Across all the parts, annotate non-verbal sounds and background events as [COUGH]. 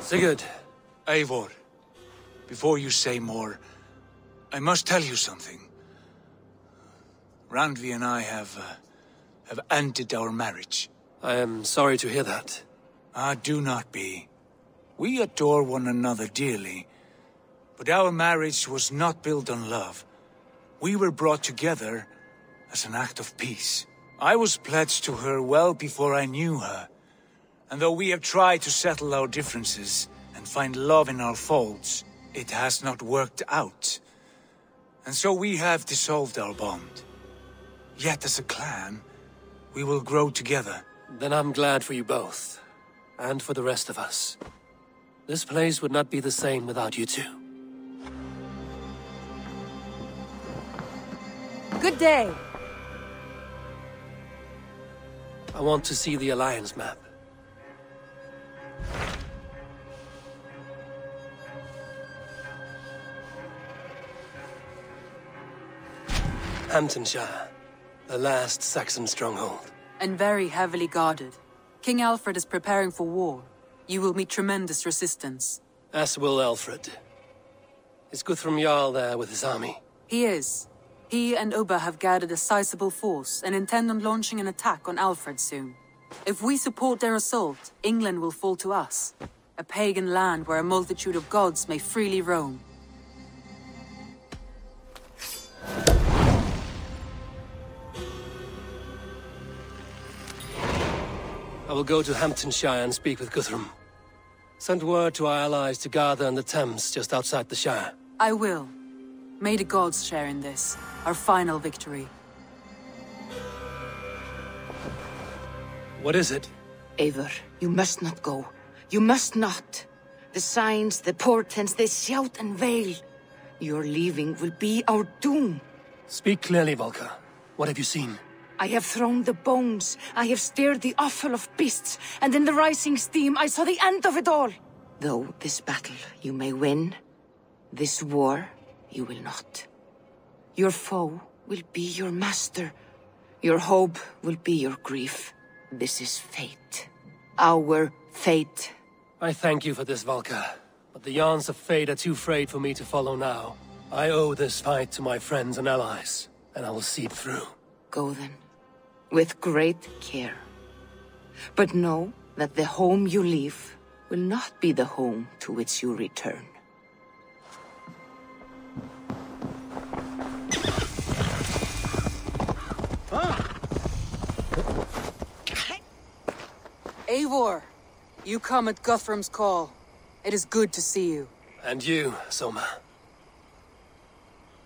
Sigurd, Eivor, before you say more, I must tell you something. Randvi and I have, uh, have ended our marriage. I am sorry to hear that. Ah, do not be. We adore one another dearly, but our marriage was not built on love. We were brought together as an act of peace. I was pledged to her well before I knew her. And though we have tried to settle our differences and find love in our faults, it has not worked out. And so we have dissolved our bond. Yet as a clan, we will grow together. Then I'm glad for you both. And for the rest of us. This place would not be the same without you two. Good day. I want to see the Alliance map. Hamtunscire, the last Saxon stronghold. And very heavily guarded. King Alfred is preparing for war. You will meet tremendous resistance. As will Alfred. Is Guthrum Jarl there with his army? He is. He and Ubba have gathered a sizable force and intend on launching an attack on Alfred soon. If we support their assault, England will fall to us. A pagan land where a multitude of gods may freely roam. I will go to Hamtunscire and speak with Guthrum. Send word to our allies to gather in the Thames just outside the Shire. I will. May the gods share in this, our final victory. What is it? Eivor, you must not go. You must not. The signs, the portents, they shout and wail. Your leaving will be our doom. Speak clearly, Valka. What have you seen? I have thrown the bones. I have stirred the offal of beasts. And in the rising steam, I saw the end of it all. Though this battle you may win, this war you will not. Your foe will be your master. Your hope will be your grief. This is fate. Our fate. I thank you for this, Valka. But the yarns of fate are too frayed for me to follow now. I owe this fight to my friends and allies, and I will see it through. Go then. With great care. But know that the home you leave will not be the home to which you return. Eivor, you come at Guthrum's call. It is good to see you. And you, Soma.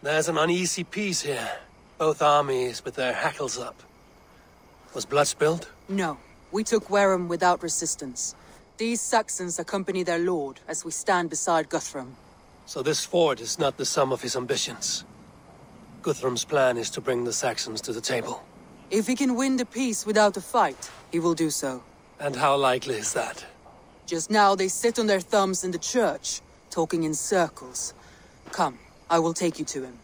There's an uneasy peace here. Both armies with their hackles up. Was blood spilled? No. We took Wareham without resistance. These Saxons accompany their lord as we stand beside Guthrum. So this fort is not the sum of his ambitions. Guthrum's plan is to bring the Saxons to the table. If he can win the peace without a fight, he will do so. And how likely is that? Just now they sit on their thumbs in the church, talking in circles. Come, I will take you to him.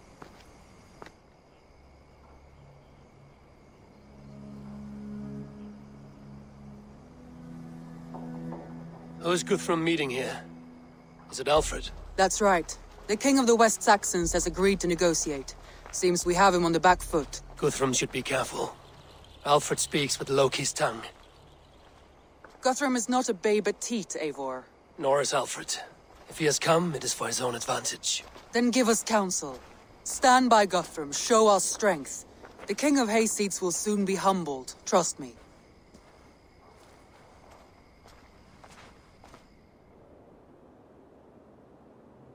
Who's Guthrum meeting here? Is it Alfred? That's right. The King of the West Saxons has agreed to negotiate. Seems we have him on the back foot. Guthrum should be careful. Alfred speaks with Loki's tongue. Guthrum is not a babe at teat, Eivor. Nor is Alfred. If he has come, it is for his own advantage. Then give us counsel. Stand by Guthrum, show our strength. The King of Hayseeds will soon be humbled, trust me.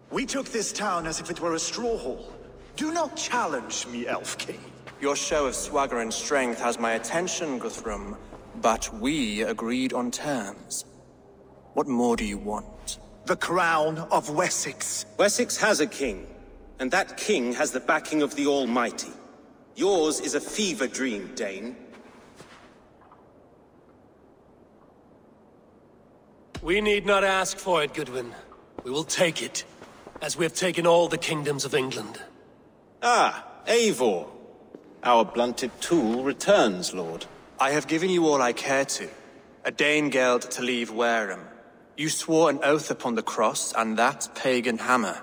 We took this town as if it were a straw hall. Do not challenge me, Elf King. Your show of swagger and strength has my attention, Guthrum. But we agreed on terms. What more do you want? The crown of Wessex. Wessex has a king, and that king has the backing of the Almighty. Yours is a fever dream, Dane. We need not ask for it, Goodwin. We will take it, as we have taken all the kingdoms of England. Ah, Eivor. Our blunted tool returns, Lord. I have given you all I care to. a Danegeld to leave Wareham. You swore an oath upon the cross, and that pagan hammer.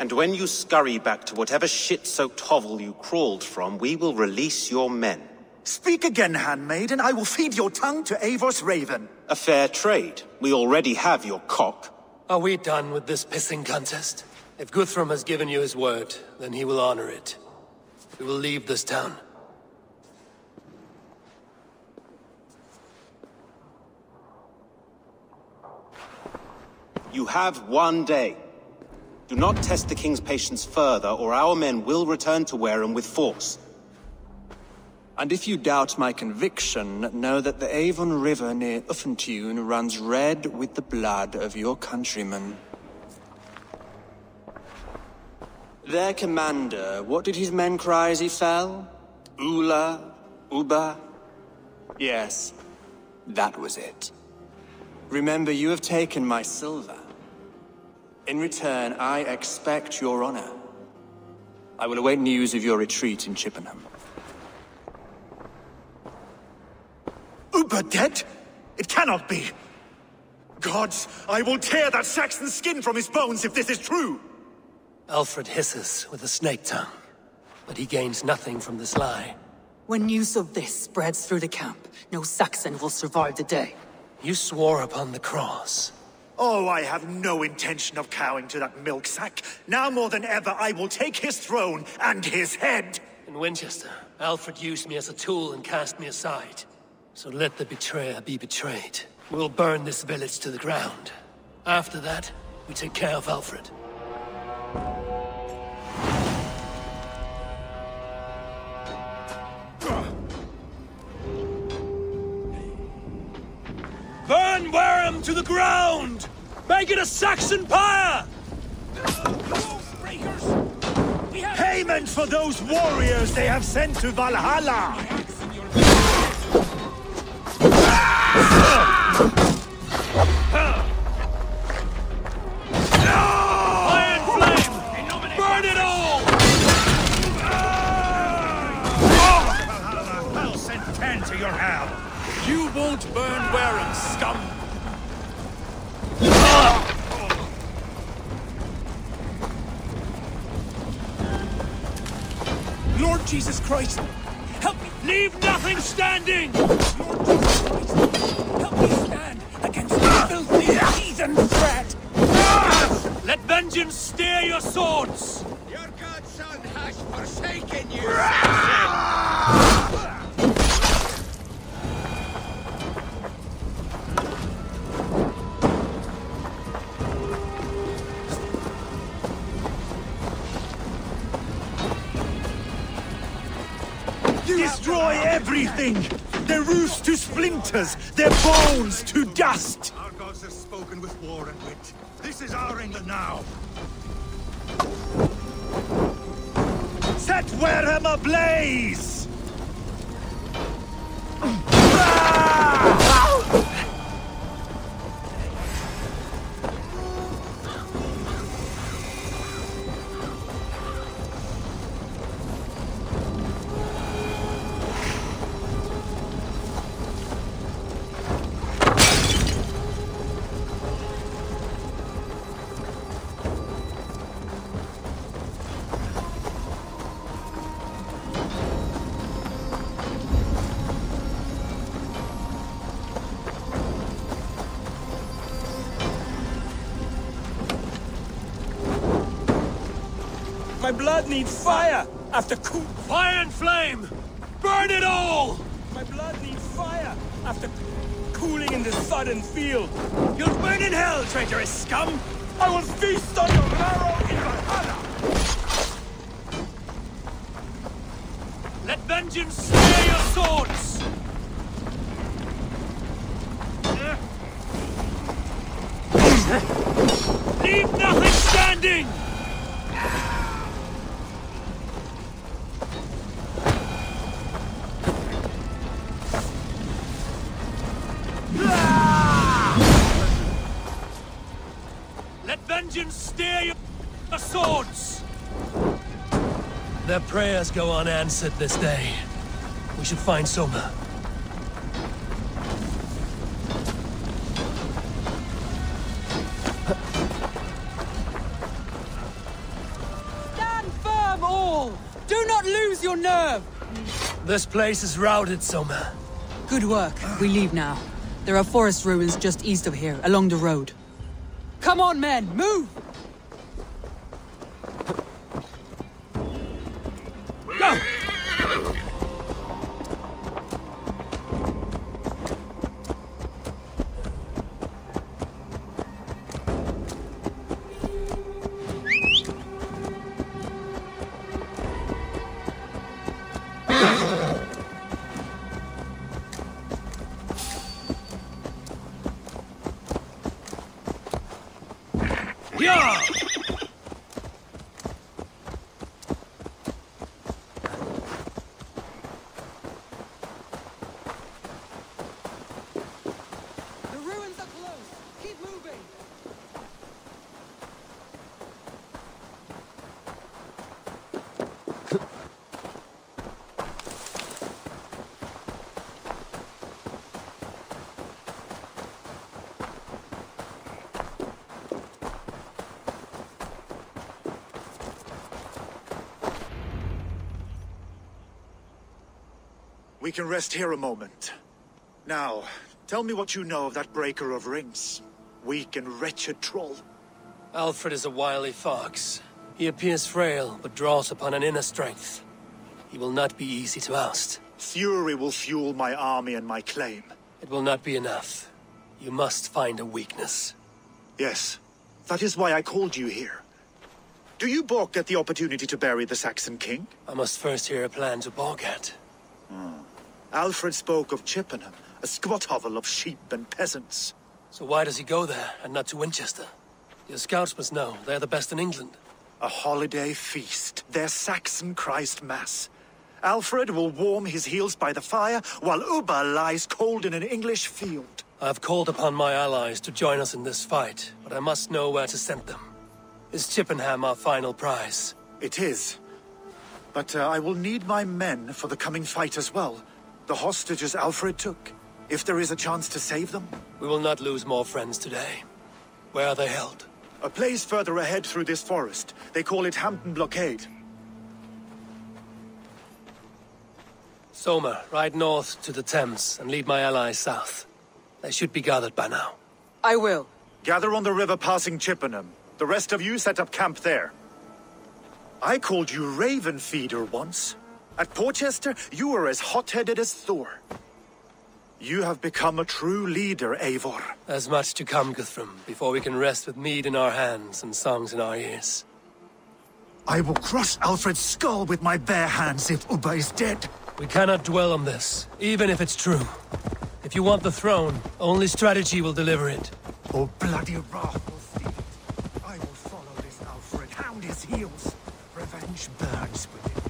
And when you scurry back to whatever shit-soaked hovel you crawled from, we will release your men. Speak again, handmaid, and I will feed your tongue to Eivor's raven. A fair trade. We already have your cock. Are we done with this pissing contest? If Guthrum has given you his word, then he will honor it. We will leave this town. You have one day. Do not test the King's patience further, or our men will return to Wareham with force. And if you doubt my conviction, know that the Avon River near Uffentune runs red with the blood of your countrymen. Their commander, what did his men cry as he fell? Ula? Ubba? Yes, that was it. Remember, you have taken my silver. In return, I expect your honor. I will await news of your retreat in Chippenham. Ubba dead? It cannot be. Gods, I will tear that Saxon skin from his bones if this is true! Alfred hisses with a snake tongue, but he gains nothing from this lie. When news of this spreads through the camp, no Saxon will survive the day. You swore upon the cross. Oh, I have no intention of cowing to that milk sack. Now more than ever, I will take his throne and his head! In Winchester, Alfred used me as a tool and cast me aside. So let the betrayer be betrayed. We'll burn this village to the ground. After that, we take care of Alfred. Burn Wareham to the ground! Make it a Saxon pyre! Payment for those warriors they have sent to Valhalla! Christ! Help me! Leave nothing standing! Help me stand against the filthy heathen threat! Ah! Let vengeance steer your swords! To their bones to dust! Our gods have spoken with war and wit. This is our England now. Set Wareham ablaze! Blood needs fire after cool. Fire and flame! Burn it all! My blood needs fire after cooling in the sodden field. You'll burn in hell, traitorous scum! I will feast on your marrow in Valhalla! Let vengeance slay your go unanswered this day. We should find Soma. Stand firm, all! Do not lose your nerve! This place is routed, Soma. Good work. We leave now. There are forest ruins just east of here, along the road. Come on, men! Move! Can rest here a moment. Now, tell me what you know of that breaker of rings. Weak and wretched troll. Alfred is a wily fox. He appears frail, but draws upon an inner strength. He will not be easy to oust. Fury will fuel my army and my claim. It will not be enough. You must find a weakness. Yes, that is why I called you here. Do you balk at the opportunity to bury the Saxon king? I must first hear a plan to balk at. Hmm. Alfred spoke of Chippenham, a squat hovel of sheep and peasants. So why does he go there, and not to Winchester? Your scouts must know. They're the best in England. A holiday feast, their Saxon Christ Mass. Alfred will warm his heels by the fire, while Ubba lies cold in an English field. I have called upon my allies to join us in this fight, but I must know where to send them. Is Chippenham our final prize? It is. But uh, I will need my men for the coming fight as well. The hostages Alfred took. If there is a chance to save them. We will not lose more friends today. Where are they held? A place further ahead through this forest. They call it Hampton Blockade. Soma, ride north to the Thames and lead my allies south. They should be gathered by now. I will. Gather on the river passing Chippenham. The rest of you set up camp there. I called you Raven Feeder once. At Porchester, you were as hot-headed as Thor. You have become a true leader, Eivor. There's much to come, Guthrum, before we can rest with mead in our hands and songs in our ears. I will crush Alfred's skull with my bare hands if Ubba is dead. We cannot dwell on this, even if it's true. If you want the throne, only strategy will deliver it. Oh, bloody wrath will steal it. I will follow this Alfred, hound his heels. Revenge burns within.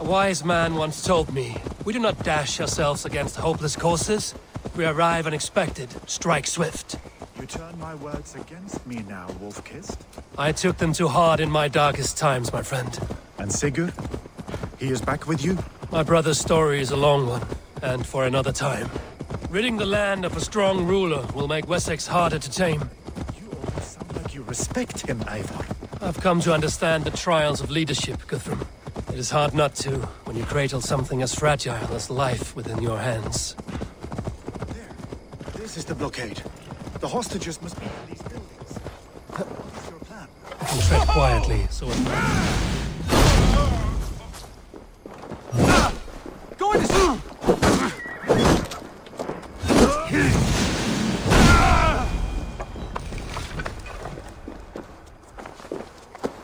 A wise man once told me, we do not dash ourselves against hopeless courses. We arrive unexpected, strike swift. You turn my words against me now, Wolf-Kissed. I took them too hard in my darkest times, my friend. And Sigurd? He is back with you? My brother's story is a long one, and for another time. Ridding the land of a strong ruler will make Wessex harder to tame. You always sound like you respect him, Eivor. I've come to understand the trials of leadership, Guthrum. It is hard not to, when you cradle something as fragile as life within your hands. There. This is the blockade. The hostages must be in these buildings. What's your plan? I can tread quietly, so it... Go in the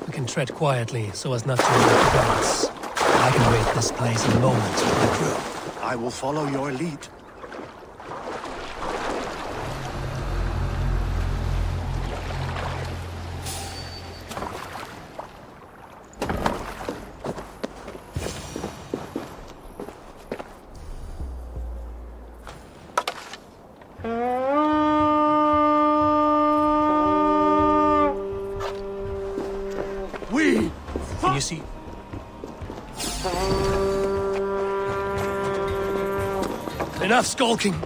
We can tread quietly, so as not to alert the guards. I can raid this place in a moment with crew. I will follow your lead. Skulking!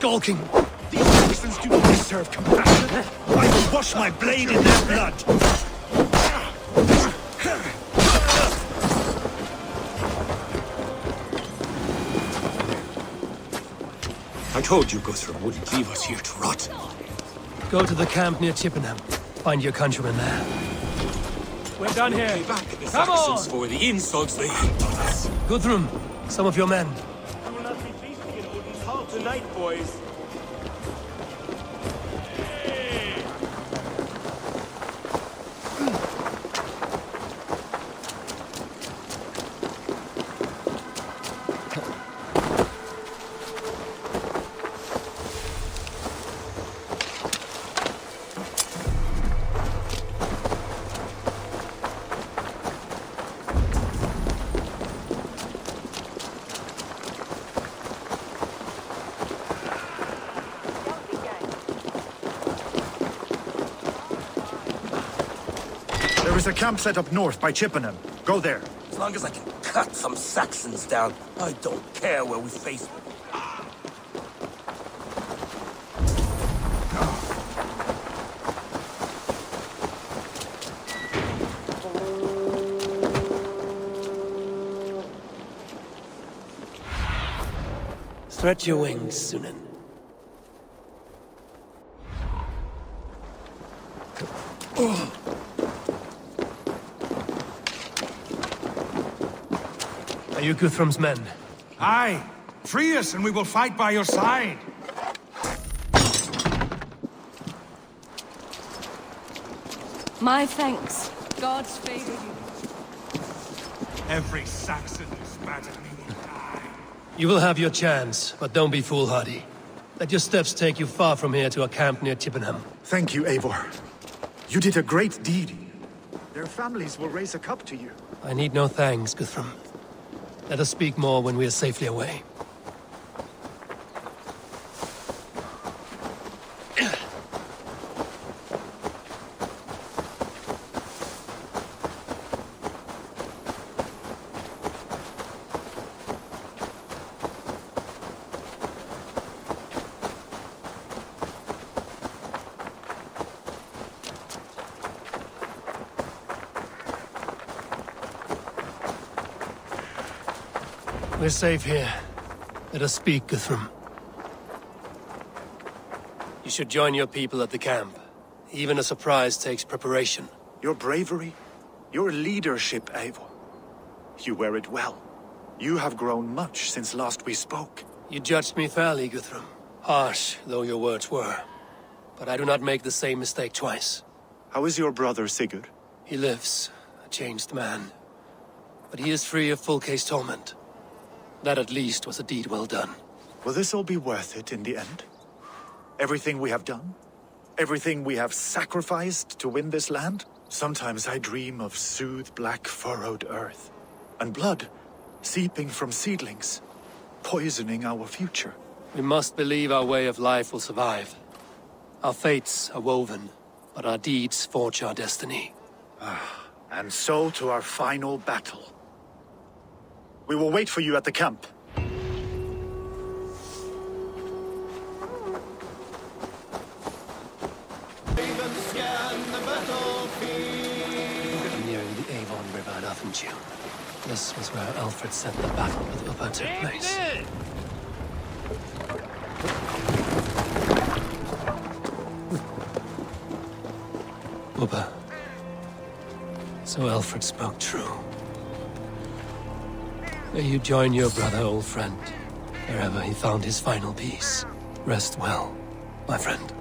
Skulking. These Saxons do not deserve compassion. I will wash my blade in their blood. I told you Guthrum wouldn't leave us here to rot. Go to the camp near Chippenham. Find your countrymen there. We're done here. Pay back the Come Saxons on! for the insults they heaped on us. Guthrum, some of your men. Boys. Camp set up north by Chippenham. Go there. As long as I can cut some Saxons down, I don't care where we face them. Stretch your wings, Sýnin. You Guthrum's men? Aye. Free us and we will fight by your side. My thanks. God's favor you. Every Saxon who spat at me will die. You will have your chance, but don't be foolhardy. Let your steps take you far from here to a camp near Chippenham. Thank you, Eivor. You did a great deed. Their families will raise a cup to you. I need no thanks, Guthrum. Let us speak more when we are safely away. Safe here. Let us speak, Guthrum. You should join your people at the camp. Even a surprise takes preparation. Your bravery, your leadership, Eivor. You wear it well. You have grown much since last we spoke. You judged me fairly, Guthrum. Harsh though your words were. But I do not make the same mistake twice. How is your brother Sigurd? He lives, a changed man. But he is free of Fulke's torment. That at least was a deed well done. Will this all be worth it in the end? Everything we have done? Everything we have sacrificed to win this land? Sometimes I dream of soothed black furrowed earth. And blood seeping from seedlings, poisoning our future. We must believe our way of life will survive. Our fates are woven, but our deeds forge our destiny. Ah, and so to our final battle. We will wait for you at the camp. Nearing the Avon River at Uffentune. This was where Alfred said the battle with Ubba took place. Ubba. So Alfred spoke true. May you join your brother, old friend, wherever he found his final peace. Rest well, my friend.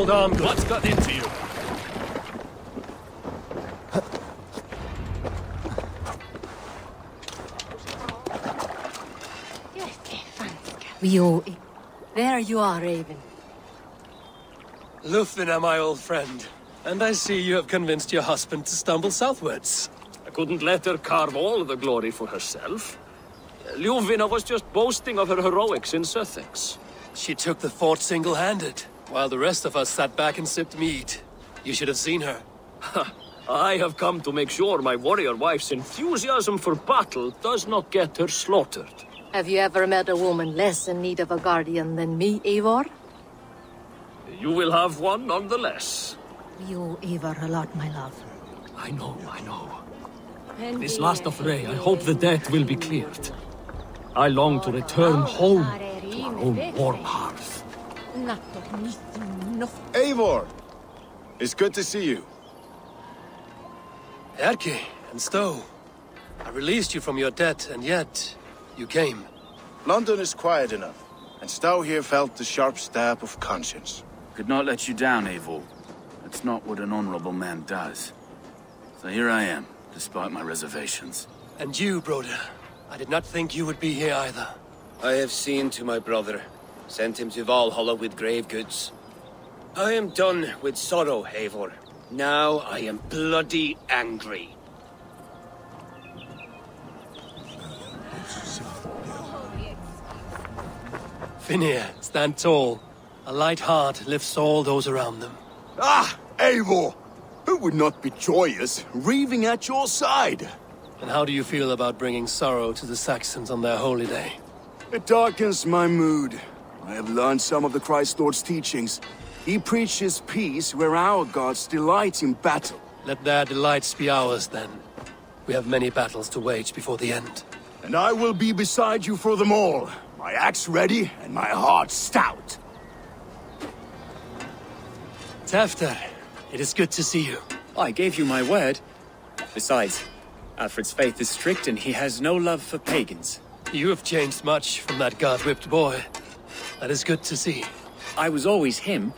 Hold on, good. What's got into you? We There you are, Raven. Ljufvina, my old friend. And I see you have convinced your husband to stumble southwards. I couldn't let her carve all the glory for herself. Ljufvina was just boasting of her heroics in Sussex. She took the fort single-handed, while the rest of us sat back and sipped mead. You should have seen her. I have come to make sure my warrior wife's enthusiasm for battle does not get her slaughtered. Have you ever met a woman less in need of a guardian than me, Eivor? You will have one nonetheless. We owe Eivor a lot, my love. I know, I know. This last affray, I hope the debt will be cleared. I long to return home to our own warm hearth. Eivor! It's good to see you. Erke and Stowe. I released you from your debt, and yet... You came. London is quiet enough, and Stowe here felt the sharp stab of conscience. Could not let you down, Eivor. That's not what an honorable man does. So here I am, despite my reservations. And you, Broder. I did not think you would be here either. I have seen to my brother. Sent him to Valhalla with grave goods. I am done with sorrow, Eivor. Now I am bloody angry. Finnir, stand tall. A light heart lifts all those around them. Ah, Eivor! Who would not be joyous, reaving at your side? And how do you feel about bringing sorrow to the Saxons on their holy day? It darkens my mood. I have learned some of the Christ Lord's teachings. He preaches peace where our gods delight in battle. Let their delights be ours, then. We have many battles to wage before the end. And I will be beside you for them all. My axe ready, and my heart stout. Tefter, it is good to see you. I gave you my word. Besides, Alfred's faith is strict and he has no love for pagans. You have changed much from that god-whipped boy. That is good to see. I was always him,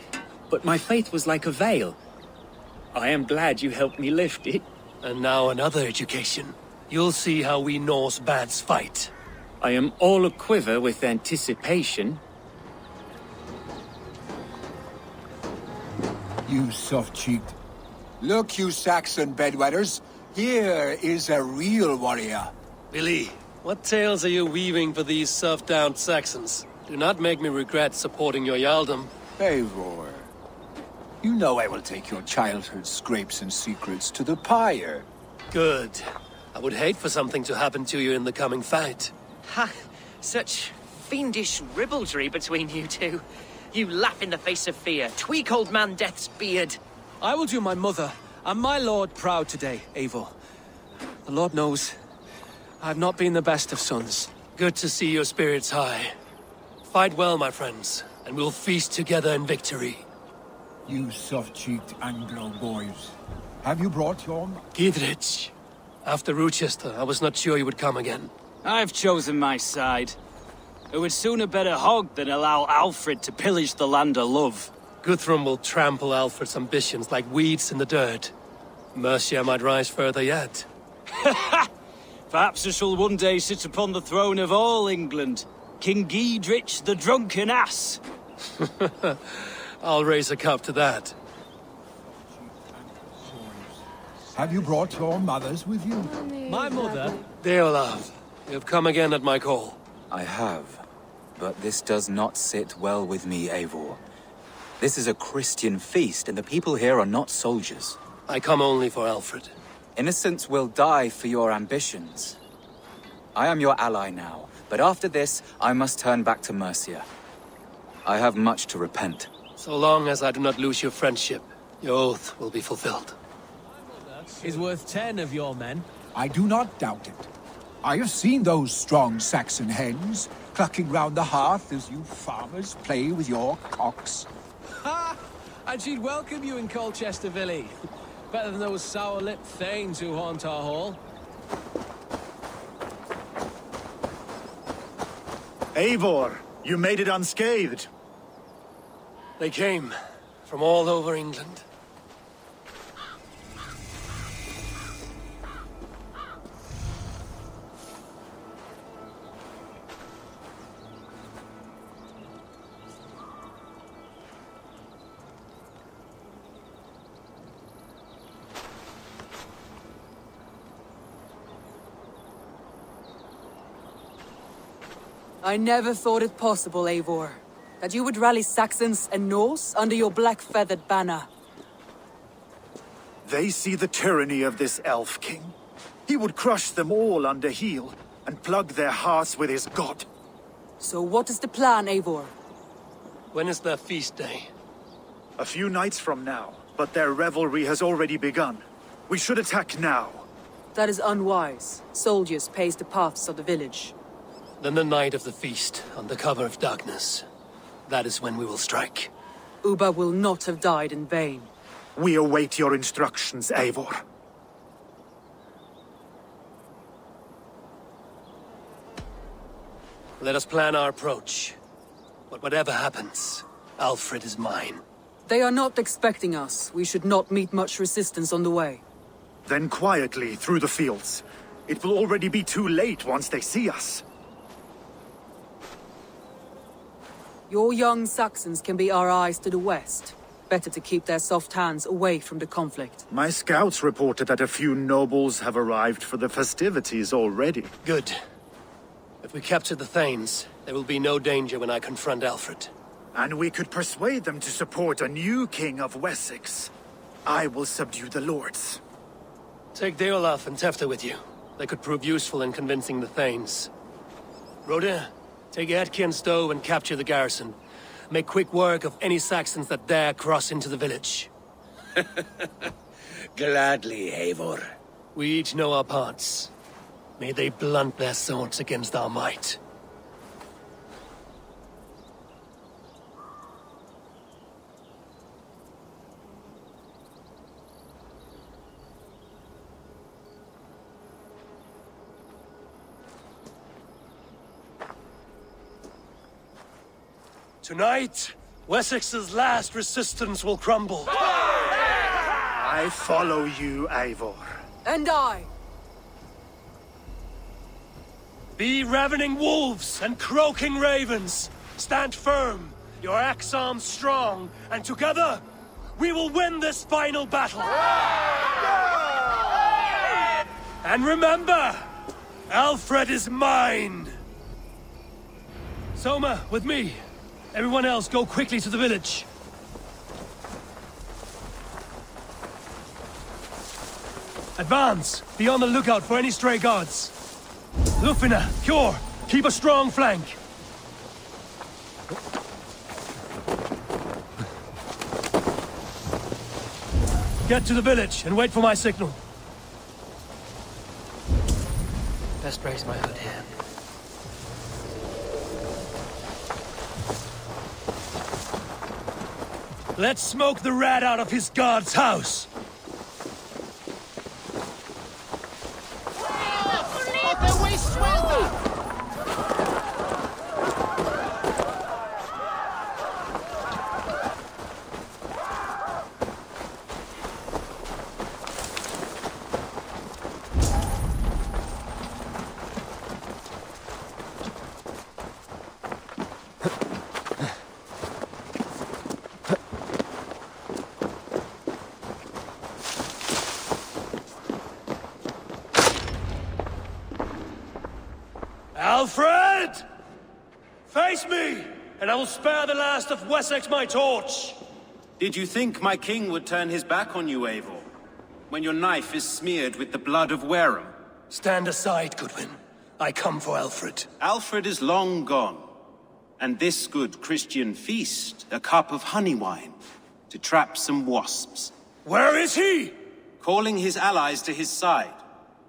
but my faith was like a veil. I am glad you helped me lift it. And now another education. You'll see how we Norse bads fight. I am all a quiver with anticipation. You soft-cheeked. Look, you Saxon bedwetters. Here is a real warrior. Vili, what tales are you weaving for these soft-down Saxons? Do not make me regret supporting your Jarldom. Eivor. You know I will take your childhood scrapes and secrets to the pyre. Good. I would hate for something to happen to you in the coming fight. Ha! Such fiendish ribaldry between you two. You laugh in the face of fear, tweak old man Death's beard. I will do my mother and my lord proud today, Eivor. The Lord knows, I have not been the best of sons. Good to see your spirits high. Fight well, my friends, and we'll feast together in victory. You soft-cheeked Anglo boys. Have you brought your... Gidrich. After Rochester, I was not sure you would come again. I've chosen my side. It would sooner bet a hog than allow Alfred to pillage the land of love. Guthrum will trample Alfred's ambitions like weeds in the dirt. Mercia might rise further yet. Ha [LAUGHS] ha! Perhaps he shall one day sit upon the throne of all England. King Giedrich the drunken ass. [LAUGHS] I'll raise a cup to that. Have you brought your mothers with you? My mother? Deolav. You have come again at my call. I have. But this does not sit well with me, Eivor. This is a Christian feast, and the people here are not soldiers. I come only for Alfred. Innocents will die for your ambitions. I am your ally now, but after this, I must turn back to Mercia. I have much to repent. So long as I do not lose your friendship, your oath will be fulfilled. Is worth ten of your men. I do not doubt it. I have seen those strong Saxon hens clucking round the hearth as you farmers play with your cocks. Ha! And she'd welcome you in Colchester Villy. Better than those sour-lipped thanes who haunt our hall. Eivor, you made it unscathed. They came From all over England. I never thought it possible, Eivor. That you would rally Saxons and Norse under your black-feathered banner. They see the tyranny of this elf king. He would crush them all under heel, and plug their hearts with his god. So what is the plan, Eivor? When is their feast day? A few nights from now, but their revelry has already begun. We should attack now. That is unwise. Soldiers pace the paths of the village. Then the night of the feast, under cover of darkness. That is when we will strike. Ubba will not have died in vain. We await your instructions, Eivor. Let us plan our approach. But whatever happens, Alfred is mine. They are not expecting us. We should not meet much resistance on the way. Then quietly through the fields. It will already be too late once they see us. Your young Saxons can be our eyes to the west. Better to keep their soft hands away from the conflict. My scouts reported that a few nobles have arrived for the festivities already. Good. If we capture the Thanes, there will be no danger when I confront Alfred. And we could persuade them to support a new king of Wessex. I will subdue the lords. Take Deolaf and Tefta with you. They could prove useful in convincing the Thanes. Rhoda, take Aedki and Stowe and capture the garrison. Make quick work of any Saxons that dare cross into the village. [LAUGHS] Gladly, Eivor. We each know our parts. May they blunt their swords against our might. Tonight, Wessex's last resistance will crumble. I follow you, Eivor. And I. Be ravening wolves and croaking ravens. Stand firm, your axe arms strong, and together, we will win this final battle. And remember, Alfred is mine. Soma, with me. Everyone else, go quickly to the village. Advance! Be on the lookout for any stray guards. Ljufvina, Cure, keep a strong flank. Get to the village and wait for my signal. Best raise my hood here. Let's smoke the rat out of his guard's house. Alfred! Face me, and I will spare the last of Wessex my torch! Did you think my king would turn his back on you, Eivor? When your knife is smeared with the blood of Wareham? Stand aside, Goodwin. I come for Alfred. Alfred is long gone. And this good Christian feast, a cup of honey wine, to trap some wasps. Where is he? Calling his allies to his side.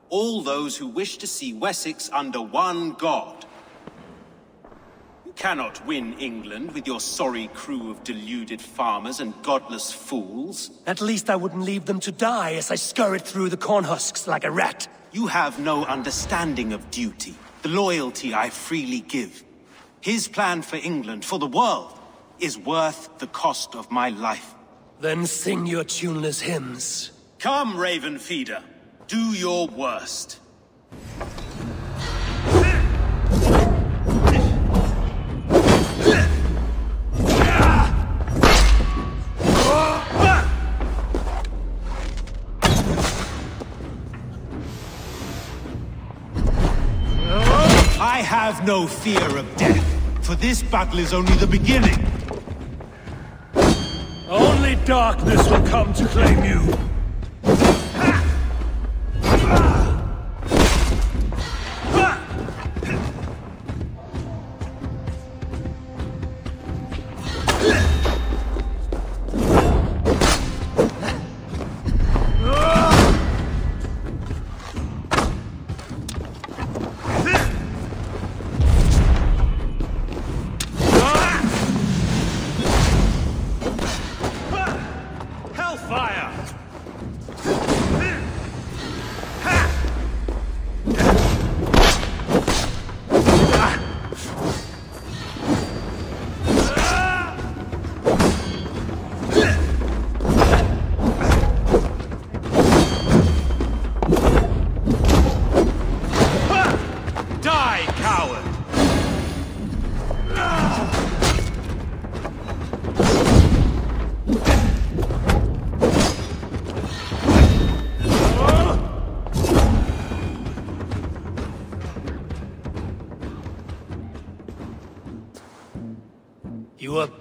All those who wish to see Wessex under one god. Cannot win England with your sorry crew of deluded farmers and godless fools. At least I wouldn't leave them to die as I scurried through the corn husks like a rat. You have no understanding of duty, the loyalty I freely give. His plan for England, for the world, is worth the cost of my life. Then sing your tuneless hymns. Come, Raven Feeder. Do your worst. Have no fear of death, for this battle is only the beginning. Only darkness will come to claim you.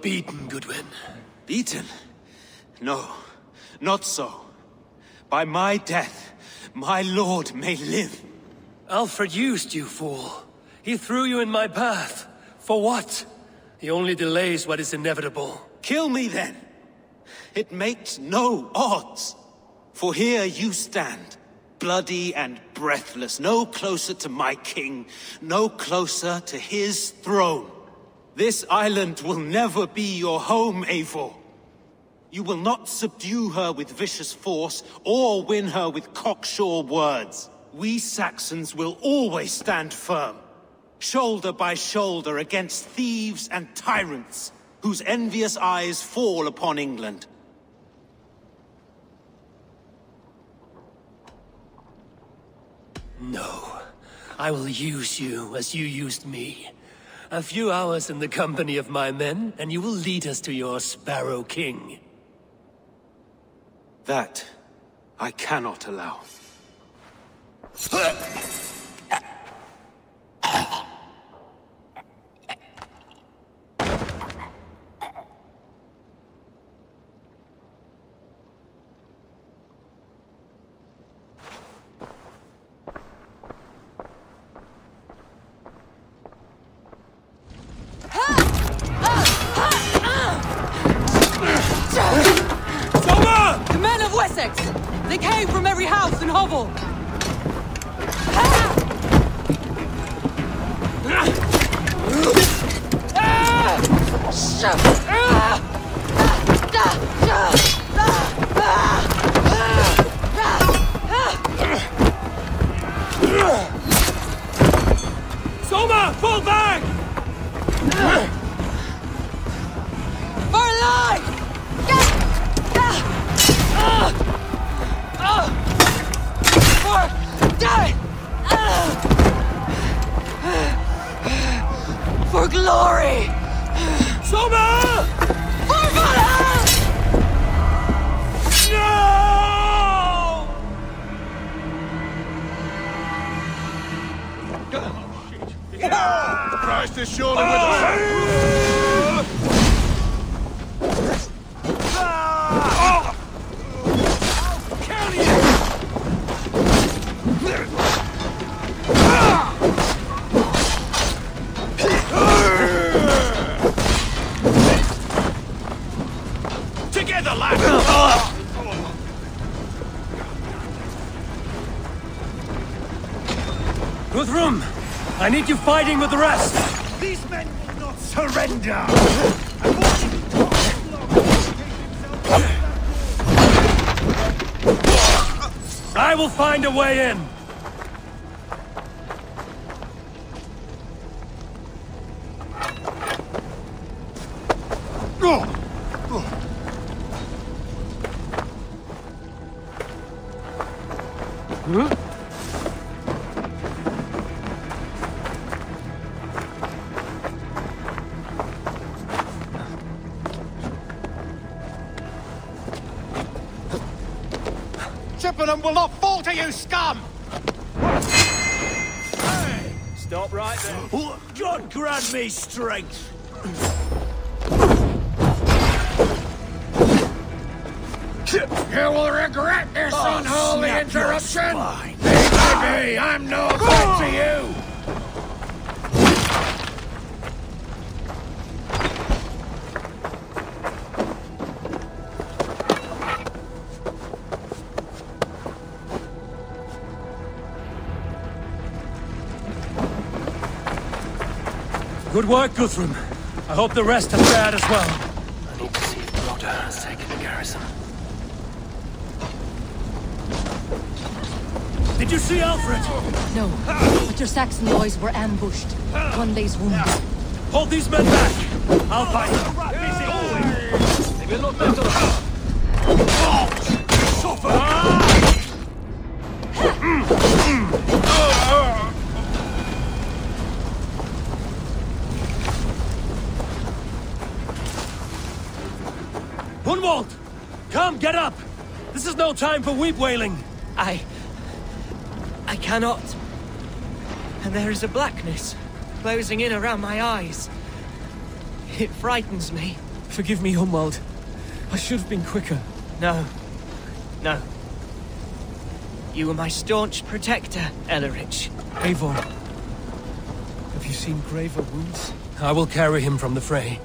Beaten, Goodwin. Beaten? No, not so. By my death, my lord may live. Alfred used you, fool. He threw you in my path. For what? He only delays what is inevitable. Kill me then. It makes no odds. For here you stand, bloody and breathless, no closer to my king, no closer to his throne. This island will never be your home, Eivor. You will not subdue her with vicious force, or win her with cocksure words. We Saxons will always stand firm, shoulder by shoulder against thieves and tyrants, whose envious eyes fall upon England. No. I will use you as you used me. A few hours in the company of my men, and you will lead us to your Sparrow King. That I cannot allow. [LAUGHS] The men of Wessex! They came from every house and hovel! Soma, fall back! Is surely with us! Ah! Together, lads! Guthrum, I need you fighting with the rest. Surrender! I will find a way in. You, scum! Stop right there. God grant me strength. You will regret this Oh, unholy snap your interruption! spine. Maybe I'm no good to you! Good work, Guthrum. I hope the rest have fared as well. I need to see if Brodir has taken the garrison. Did you see Alfred? No, but your Saxon boys were ambushed. One lays wounded. Hold these men back! I'll fight them. They will not better. No time for weep wailing! I... I cannot. And there is a blackness closing in around my eyes. It frightens me. Forgive me, Hunwald. I should have been quicker. No. No. You were my staunch protector, Ellerich. Eivor, have you seen graver wounds? I will carry him from the fray.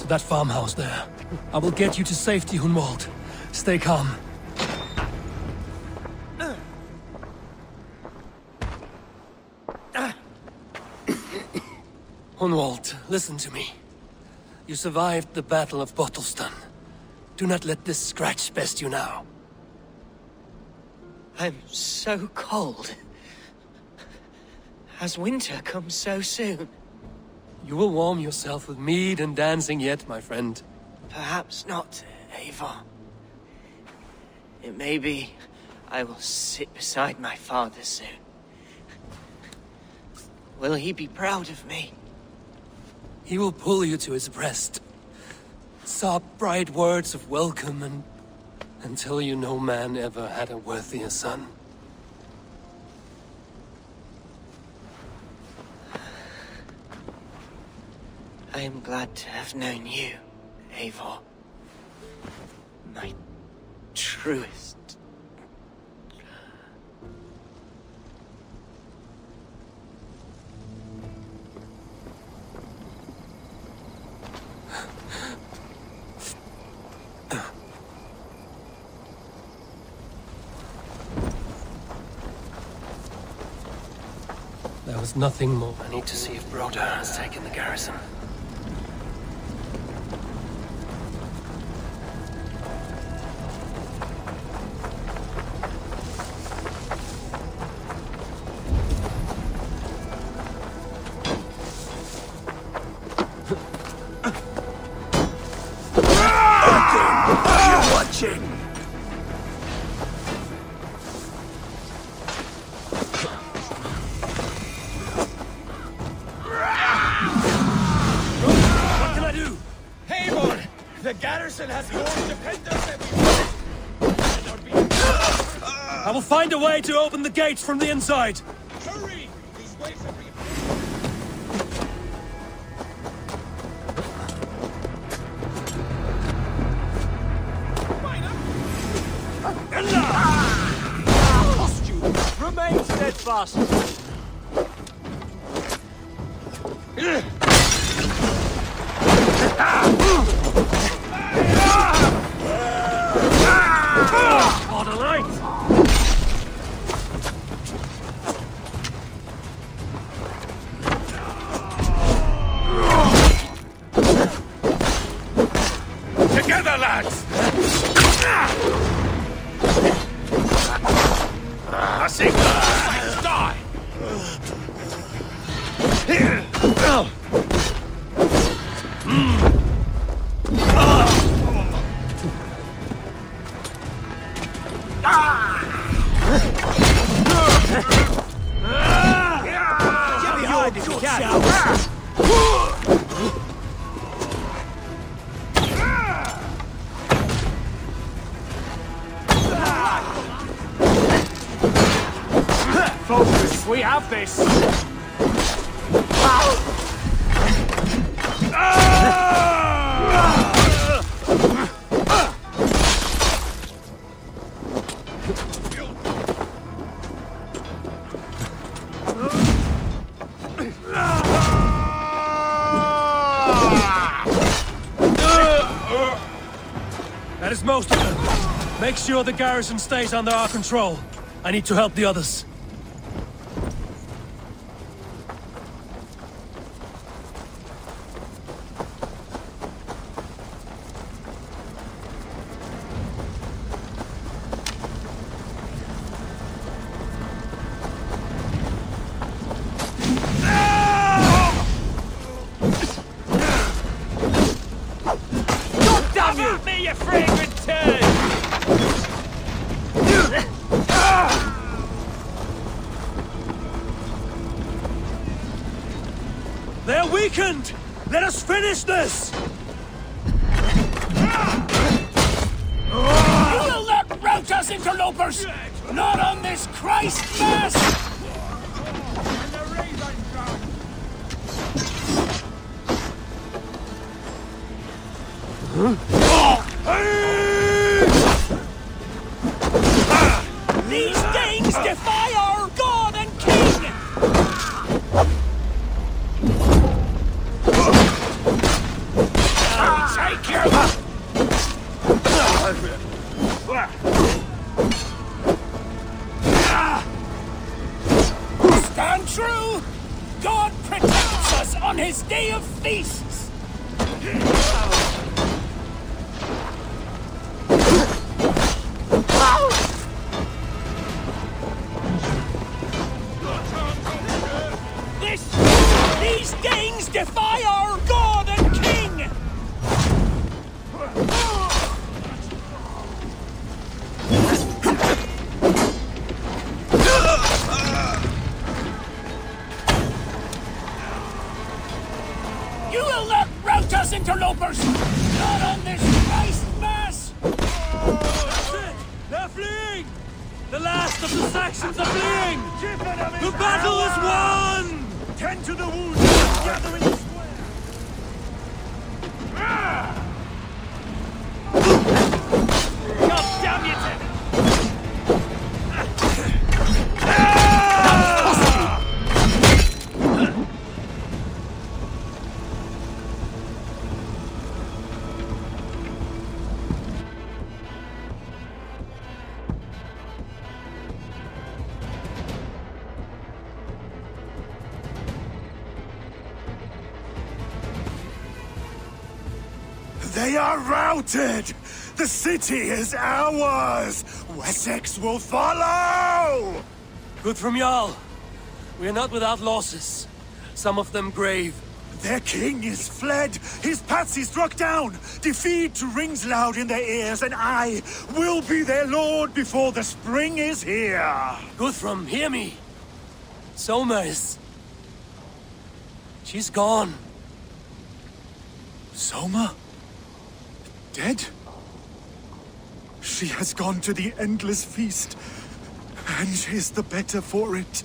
To that farmhouse there. I will get you to safety, Hunwald. Stay calm. Hunwald, listen to me. You survived the Battle of Bottleston. Do not let this scratch best you now. I'm so cold. Has winter come so soon? You will warm yourself with mead and dancing yet, my friend. Perhaps not, Eivor. It may be I will sit beside my father soon. Will he be proud of me? He will pull you to his breast. Sob bright words of welcome and... tell you no man ever had a worthier son. I am glad to have known you, Eivor. My truest. Nothing more. I need to see if Brodir has taken the garrison. Way to open the gates from the inside. This! That is most. Make sure the garrison stays under our control. I need to help the others. Us, routed! The city is ours! Wessex will follow! Good from Jarl. We are not without losses. Some of them grave. Their king is fled! His patsy struck down! Defeat rings loud in their ears, and I will be their lord before the spring is here! Guthrum, hear me. Soma is... She's gone. Soma? Dead? She has gone to the endless feast, and she is the better for it.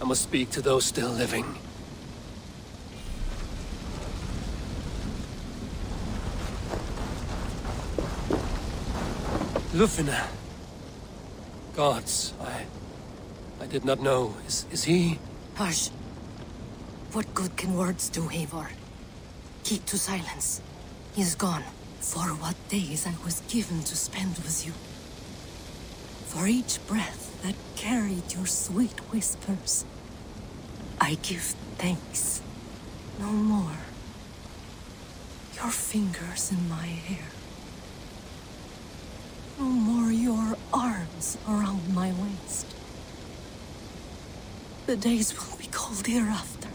I must speak to those still living. Ljufvina. Gods, I... I did not know. Is, is he... Hush. What good can words do, Eivor? Keep to silence. He is gone. For what days I was given to spend with you. For each breath that carried your sweet whispers. I give thanks. No more. Your fingers in my hair. No more your arms around my waist. The days will be cold hereafter.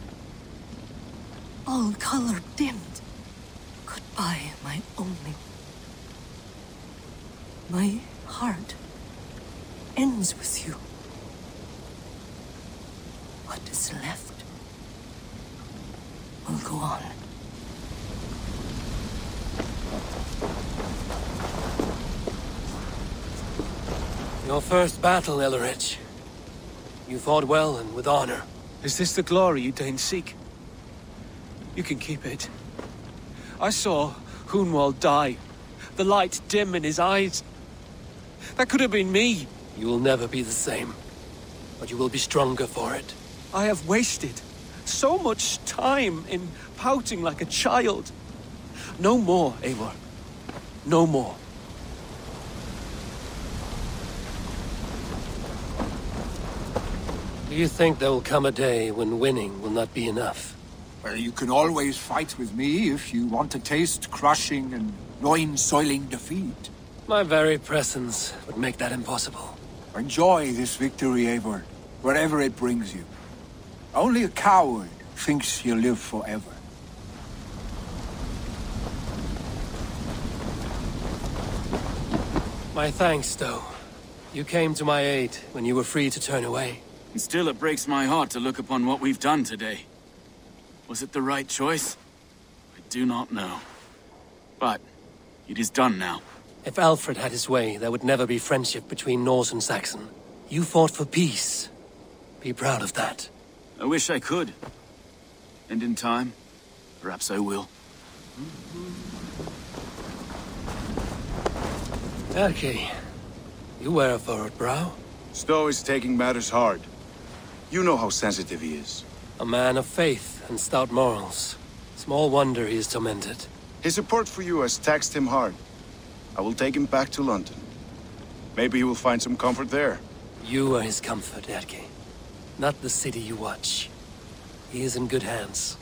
All color dimmed. Goodbye, my only. My heart ends with you. What is left will go on. Your first battle, Ellerich. You fought well and with honor. Is this the glory you deign seek? You can keep it. I saw Hunwald die. The light dim in his eyes. That could have been me. You will never be the same. But you will be stronger for it. I have wasted so much time in pouting like a child. No more, Eivor. No more. You think there will come a day when winning will not be enough? Well, you can always fight with me if you want to taste crushing and loin-soiling defeat. My very presence would make that impossible. Enjoy this victory, Eivor, wherever it brings you. Only a coward thinks he'll live forever. My thanks, though. You came to my aid when you were free to turn away. And still it breaks my heart to look upon what we've done today. Was it the right choice? I do not know. But it is done now. If Alfred had his way, there would never be friendship between Norse and Saxon. You fought for peace. Be proud of that. I wish I could. And in time, perhaps I will. Erke, you wear a furrowed brow. Stowe is taking matters hard. You know how sensitive he is. A man of faith and stout morals. Small wonder he is tormented. His support for you has taxed him hard. I will take him back to London. Maybe he will find some comfort there. You are his comfort, Erke. Not the city you watch. He is in good hands.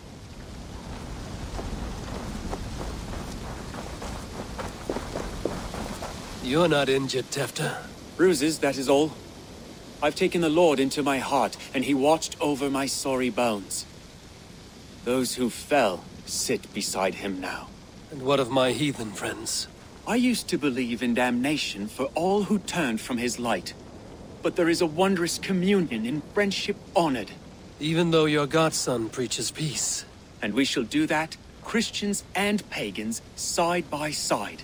You're not injured, Tefta. Bruises, that is all. I've taken the Lord into my heart, and he watched over my sorry bones. Those who fell sit beside him now. And what of my heathen friends? I used to believe in damnation for all who turned from his light. But there is a wondrous communion in friendship honored. Even though your godson preaches peace. And we shall do that, Christians and pagans, side by side.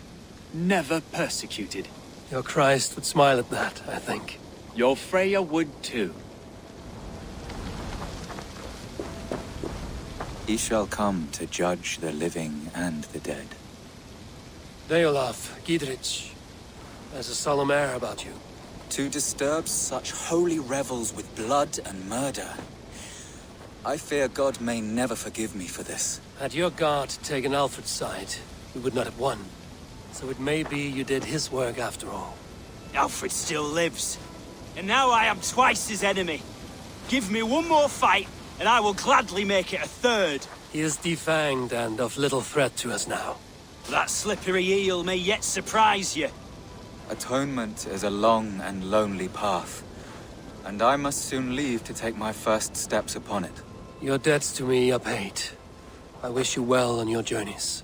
Never persecuted. Your Christ would smile at that, I think. Your Freya would too. He shall come to judge the living and the dead. Deolaf, Gidrich, there's a solemn air about you. To disturb such holy revels with blood and murder. I fear God may never forgive me for this. Had your guard taken Alfred's side, we would not have won. So it may be you did his work after all. Alfred still lives. And now I am twice his enemy. Give me one more fight, and I will gladly make it a third. He is defanged and of little threat to us now. That slippery eel may yet surprise you. Atonement is a long and lonely path, and I must soon leave to take my first steps upon it. Your debts to me are paid. I wish you well on your journeys.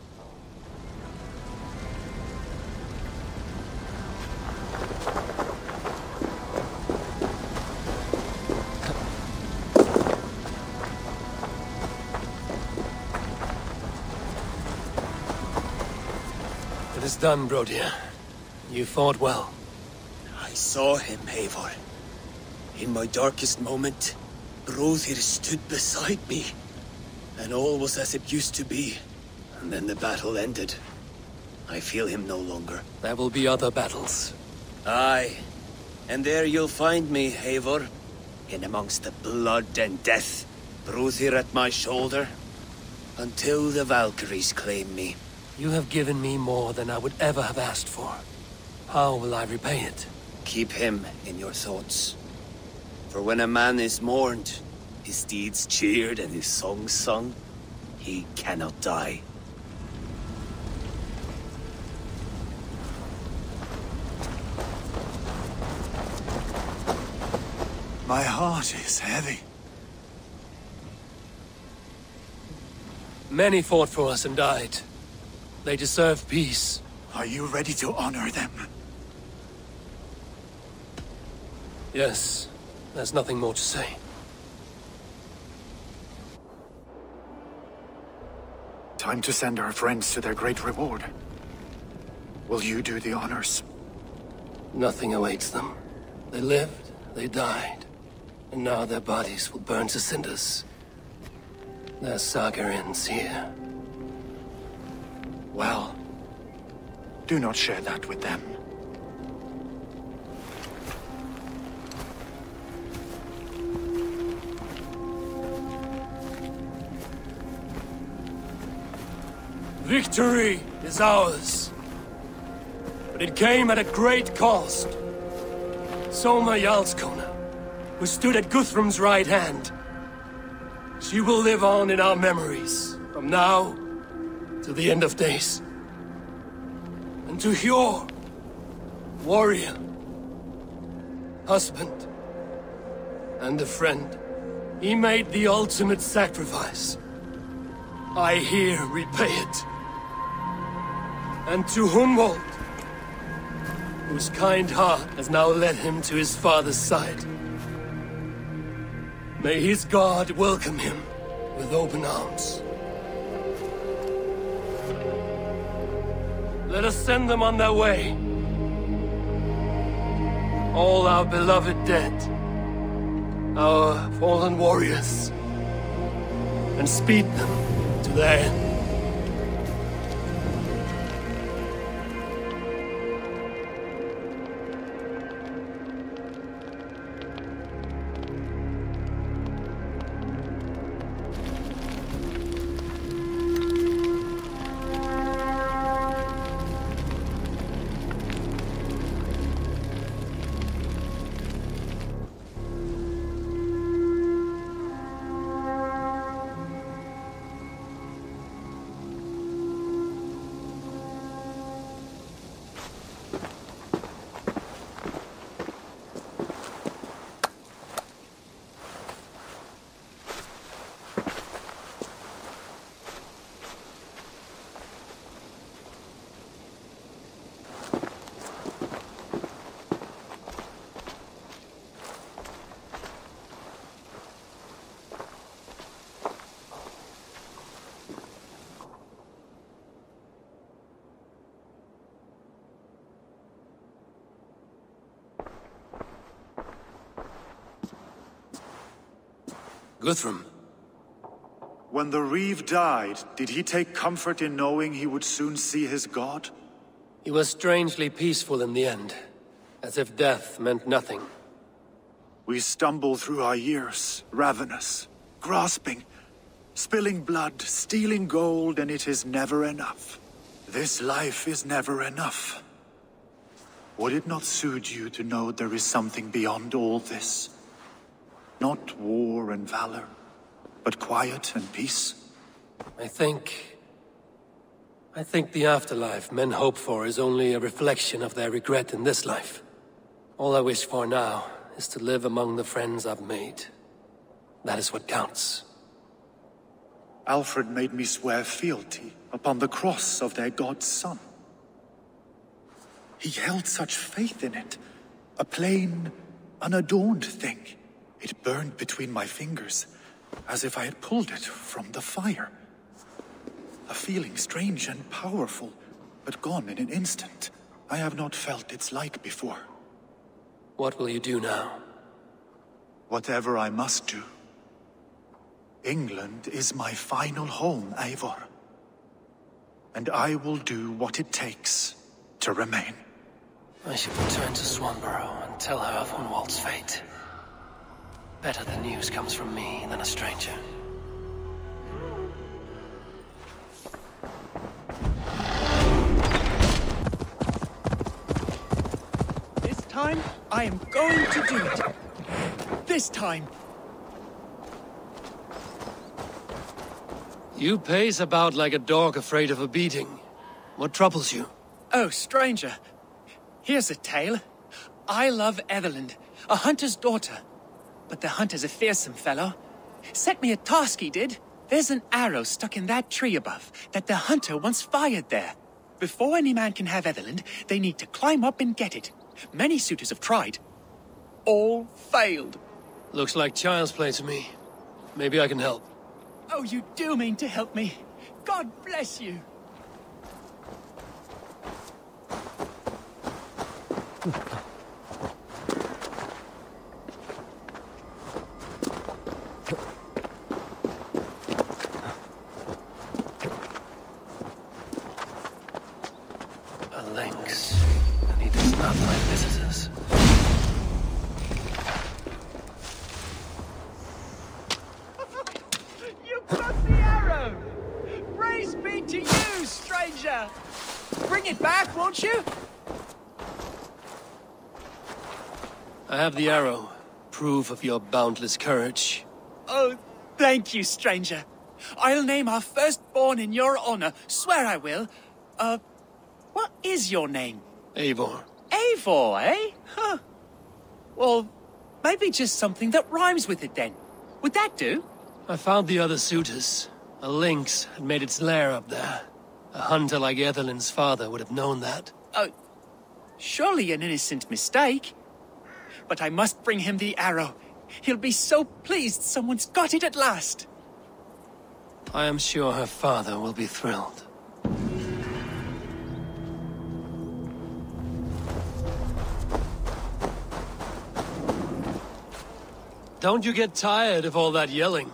Done, Brodir. You fought well. I saw him, Eivor. In my darkest moment, Brothir stood beside me. And all was as it used to be. And then the battle ended. I feel him no longer. There will be other battles. Aye. And there you'll find me, Eivor. In amongst the blood and death. Brothir at my shoulder. Until the Valkyries claim me. You have given me more than I would ever have asked for. How will I repay it? Keep him in your thoughts. For when a man is mourned, his deeds cheered and his songs sung, he cannot die. My heart is heavy. Many fought for us and died. They deserve peace. Are you ready to honor them? Yes. There's nothing more to say. Time to send our friends to their great reward. Will you do the honors? Nothing awaits them. They lived, they died, and now their bodies will burn to cinders. Their saga ends here. Well, do not share that with them. Victory is ours. But it came at a great cost. Soma Jarlskona, who stood at Guthrum's right hand. She will live on in our memories, from now to the end of days. And to Hjor, warrior, husband, and a friend, he made the ultimate sacrifice. I here repay it. And to Hunwald, whose kind heart has now led him to his father's side. May his God welcome him with open arms. Let us send them on their way. All our beloved dead, our fallen warriors, and speed them to their end. Guthrum. When the Reeve died, did he take comfort in knowing he would soon see his god? He was strangely peaceful in the end, as if death meant nothing. We stumble through our years, ravenous, grasping, spilling blood, stealing gold, and it is never enough. This life is never enough. Would it not suit you to know there is something beyond all this? Not war and valor, but quiet and peace? I think... I think the afterlife men hope for is only a reflection of their regret in this life. All I wish for now is to live among the friends I've made. That is what counts. Alfred made me swear fealty upon the cross of their god's son. He held such faith in it. A plain, unadorned thing. It burned between my fingers, as if I had pulled it from the fire. A feeling strange and powerful, but gone in an instant. I have not felt its like before. What will you do now? Whatever I must do. England is my final home, Eivor. And I will do what it takes to remain. I should return to Swanborough and tell her of Hunwald's fate. Better the news comes from me than a stranger. This time, I am going to do it. This time. You pace about like a dog afraid of a beating. What troubles you? Oh, stranger. Here's a tale. I love Etherland, a hunter's daughter. But the hunter's a fearsome fellow. Set me a task he did. There's an arrow stuck in that tree above that the hunter once fired there. Before any man can have Etherland, they need to climb up and get it. Many suitors have tried. All failed. Looks like child's play to me. Maybe I can help. Oh, you do mean to help me. God bless you. [LAUGHS] have the arrow. Proof of your boundless courage. Oh, thank you, stranger. I'll name our firstborn in your honor. Swear I will. Uh, what is your name? Eivor. Eivor, eh? Huh. Well, maybe just something that rhymes with it then. Would that do? I found the other suitors. A lynx had made its lair up there. A hunter like Ethelyn's father would have known that. Oh, surely an innocent mistake. But I must bring him the arrow. He'll be so pleased someone's got it at last. I am sure her father will be thrilled. Don't you get tired of all that yelling?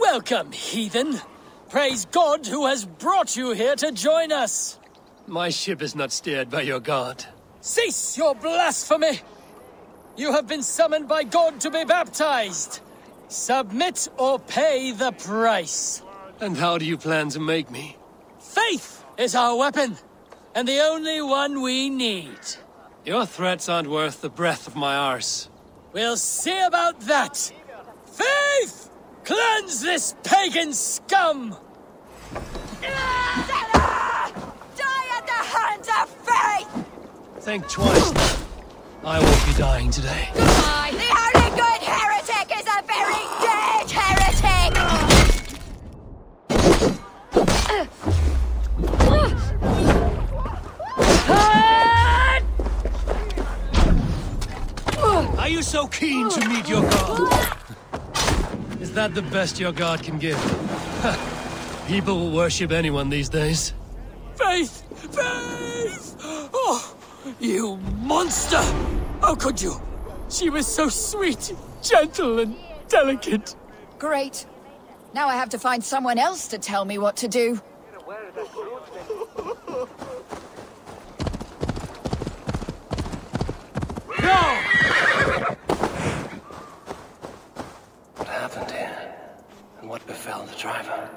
Welcome, heathen. Praise God who has brought you here to join us. My ship is not steered by your god. Cease your blasphemy! You have been summoned by God to be baptized. Submit or pay the price. And how do you plan to make me? Faith is our weapon, and the only one we need. Your threats aren't worth the breath of my arse. We'll see about that. Faith! Cleanse this pagan scum! Die at the hands of faith! Think twice. I won't be dying today. Goodbye! The only good heretic is a very dead heretic! Are you so keen to meet your god? Is that the best your god can give? People will worship anyone these days. Faith! Faith! Oh, you monster! How could you? She was so sweet, gentle, and delicate. Great. Now I have to find someone else to tell me what to do. No! What happened here? And what befell the driver?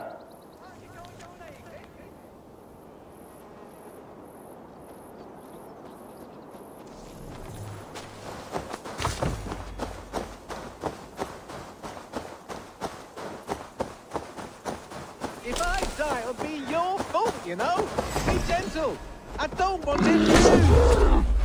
If I die, it'll be your fault, you know? Be gentle. I don't want him to lose.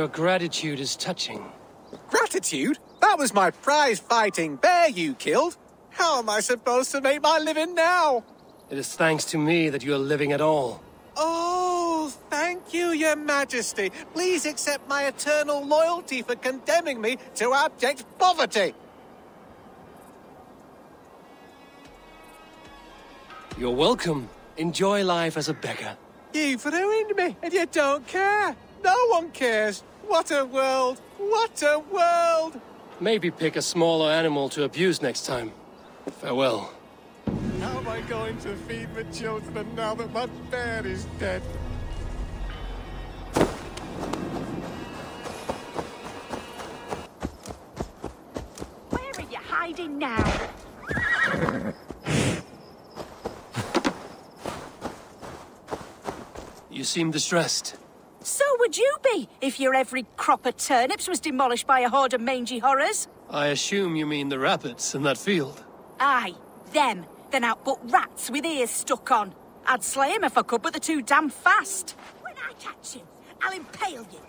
Your gratitude is touching. Gratitude? That was my prize-fighting bear you killed. How am I supposed to make my living now? It is thanks to me that you are living at all. Oh, thank you, your majesty. Please accept my eternal loyalty for condemning me to abject poverty. You're welcome. Enjoy life as a beggar. You've ruined me, and you don't care. No one cares. What a world! What a world! Maybe pick a smaller animal to abuse next time. Farewell. How am I going to feed the children now that my bear is dead? Where are you hiding now? [LAUGHS] You seem distressed. So would you be if your every crop of turnips was demolished by a horde of mangy horrors. I assume you mean the rabbits in that field. Aye, them. Then out but rats with ears stuck on. I'd slay him if I could, but they're too damn fast. When I catch him, I'll impale you.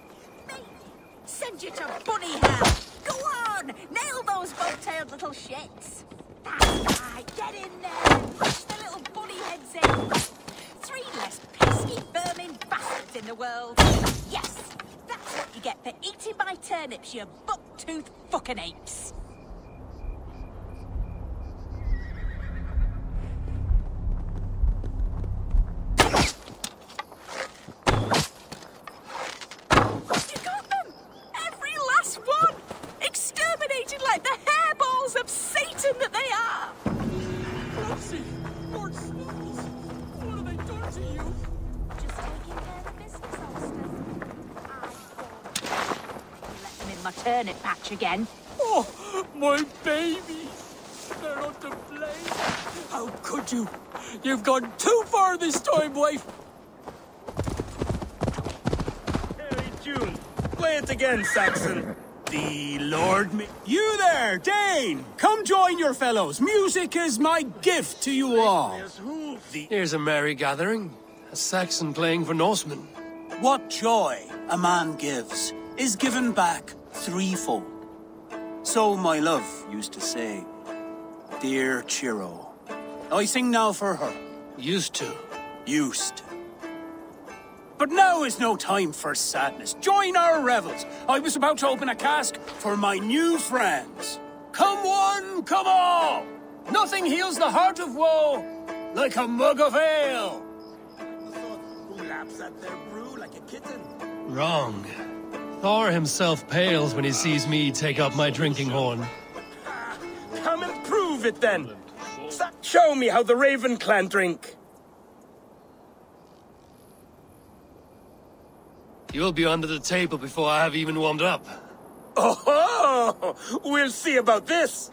Maybe send you to bunny hell. Go on, nail those boat-tailed little shits. That's right, get in there. Push the little bunny heads in. Three less pesky vermin bastards in the world. Yes, that's what you get for eating my turnips, you buck-toothed fucking apes. You got them! Every last one! Exterminated like the hairballs of Satan that they are! My turnip patch again. Oh, my baby! They're not to blame. How could you? You've gone too far this time, wife. Hey, June, play it again, Saxon. The Lord me. You there, Dane! Come join your fellows. Music is my gift to you all. Here's a merry gathering. A Saxon playing for Norsemen. What joy a man gives is given back threefold. So my love used to say, Dear Chiro. I sing now for her. Used to. Used to. But now is no time for sadness. Join our revels. I was about to open a cask for my new friends. Come one, come all. Nothing heals the heart of woe like a mug of ale. Who laps at their brew like a kitten? Wrong. Thor himself pales when he sees me take up my drinking horn. Come and prove it then. Show me how the Raven clan drink. You'll be under the table before I have even warmed up. Oh, we'll see about this.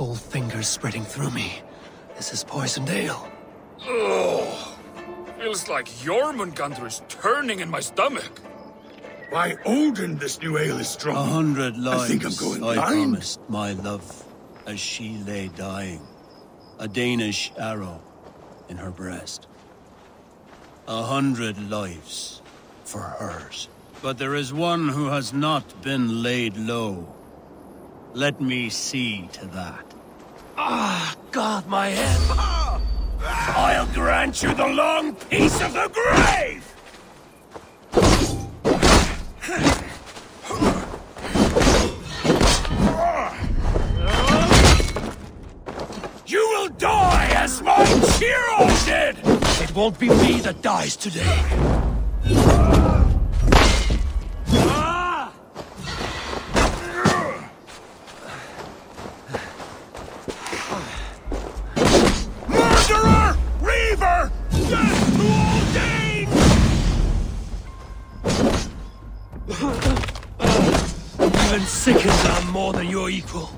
Cold fingers spreading through me. This is poisoned ale. Oh, feels like Jormungandr is turning in my stomach. By Odin, this new ale is strong. A hundred lives I think I'm going I blind. promised my love as she lay dying. A Danish arrow in her breast. A hundred lives for hers. But there is one who has not been laid low. Let me see to that. Ah, God, my head. I'll grant you the long peace of the grave! Die as my Chiro did! It won't be me that dies today. Ah! Murderer! Reaver! Death to all Danes! Even sickens I'm more than your equal.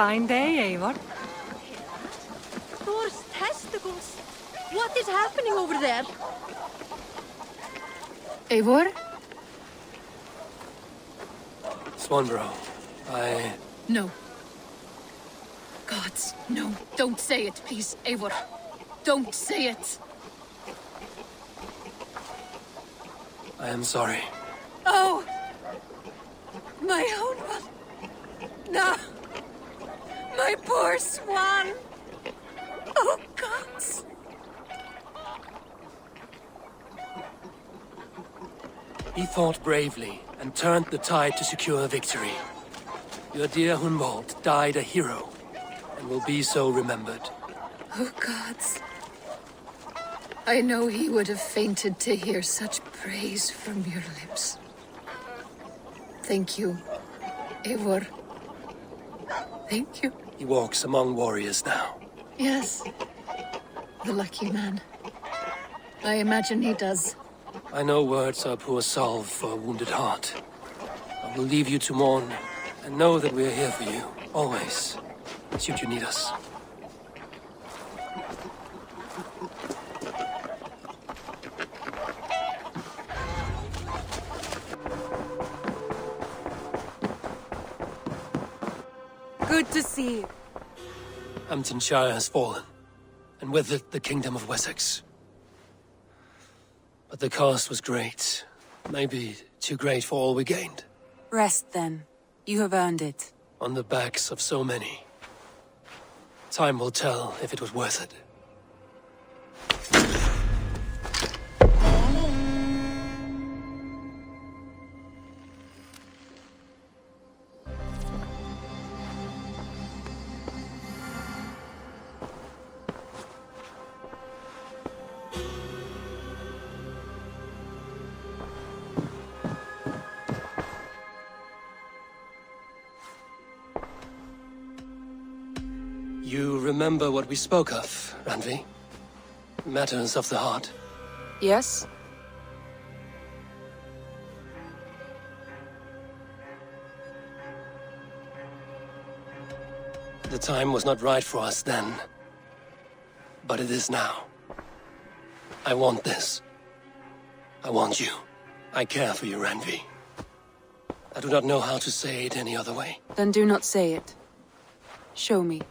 Fine day, Eivor. Thor's testicles. What is happening over there? Eivor? Swanburrow, I... No. Gods, no. Don't say it, please, Eivor. Don't say it. I am sorry. Oh! My own one. No. My poor swan. Oh, gods. He fought bravely and turned the tide to secure a victory. Your dear Hunwald died a hero and will be so remembered. Oh, gods. I know he would have fainted to hear such praise from your lips. Thank you, Eivor. Thank you. He walks among warriors now. Yes. The lucky man. I imagine he does. I know words are poor salve for a wounded heart. I will leave you to mourn, and know that we are here for you, always, should you need us. Hamtunscire has fallen, and with it the Kingdom of Wessex. But the cost was great. Maybe too great for all we gained. Rest then. You have earned it. On the backs of so many. Time will tell if it was worth it. Remember what we spoke of, Randvi? Matters of the heart. Yes? The time was not right for us then. But it is now. I want this. I want you. I care for you, Randvi. I do not know how to say it any other way. Then do not say it. Show me.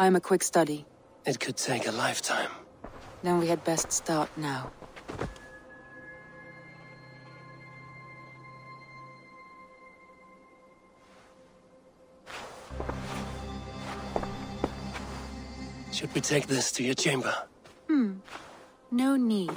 I am a quick study. It could take a lifetime. Then we had best start now. Should we take this to your chamber? Hmm. No need.